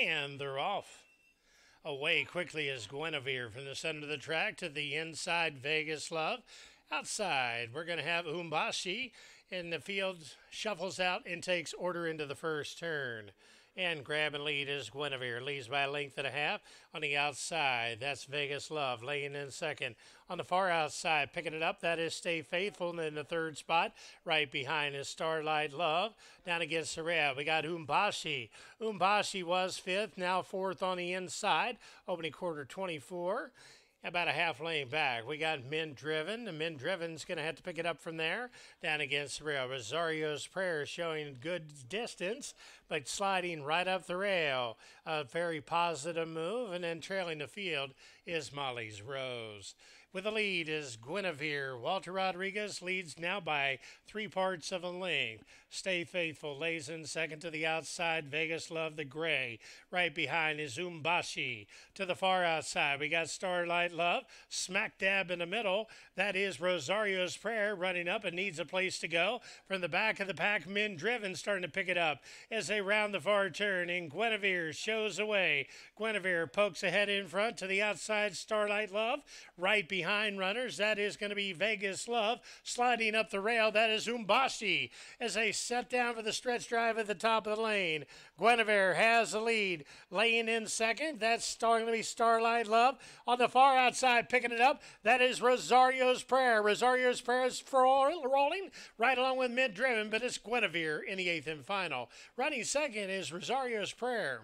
And they're off. Away quickly is Guinevere from the center of the track to the inside, Vegas Love. Outside, we're going to have Umbashi in the field, shuffles out and takes order into the first turn. And grab and lead is Guinevere. Leads by a length and a half on the outside. That's Vegas Love laying in second. On the far outside, picking it up, that is Stay Faithful in the third spot. Right behind is Starlight Love. Down against rail, we got Umbashi. Umbashi was fifth, now fourth on the inside. Opening quarter 24 about a half lane back. We got Men Driven. The Men Driven's going to have to pick it up from there. Down against the rail. Rosario's Prayer showing good distance, but sliding right up the rail. A very positive move. And then trailing the field is Molly's Rose. With the lead is Guinevere. Walter Rodriguez leads now by three parts of a length. Stay Faithful lays in second to the outside. Vegas Love the Gray. Right behind is Umbashi. To the far outside, we got Starlight Love. Smack dab in the middle. That is Rosario's Prayer running up and needs a place to go. From the back of the pack, Men Driven starting to pick it up as they round the far turn. And Guinevere shows away. Guinevere pokes ahead in front to the outside. Starlight Love right behind runners. That is going to be Vegas Love sliding up the rail. That is Umbashi as they set down for the stretch drive at the top of the lane. Guinevere has the lead, laying in second. That's going to be Starlight Love on the far outside, picking it up. That is Rosario's Prayer. Rosario's Prayer is rolling right along with Mid Driven, but it's Guinevere in the eighth and final. Running second is Rosario's Prayer.